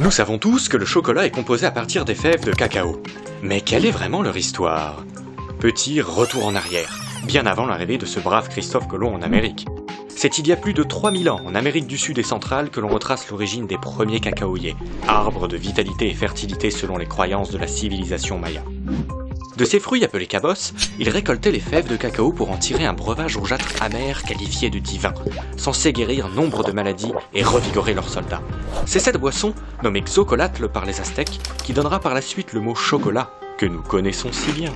Nous savons tous que le chocolat est composé à partir des fèves de cacao. Mais quelle est vraiment leur histoire? Petit retour en arrière, bien avant l'arrivée de ce brave Christophe Colomb en Amérique. C'est il y a plus de 3000 ans, en Amérique du Sud et centrale, que l'on retrace l'origine des premiers cacaoyers, arbres de vitalité et fertilité selon les croyances de la civilisation maya. De ces fruits appelés cabosses, ils récoltaient les fèves de cacao pour en tirer un breuvage rougeâtre amer qualifié de divin, censé guérir nombre de maladies et revigorer leurs soldats. C'est cette boisson, nommée xocolatl par les Aztèques, qui donnera par la suite le mot chocolat, que nous connaissons si bien.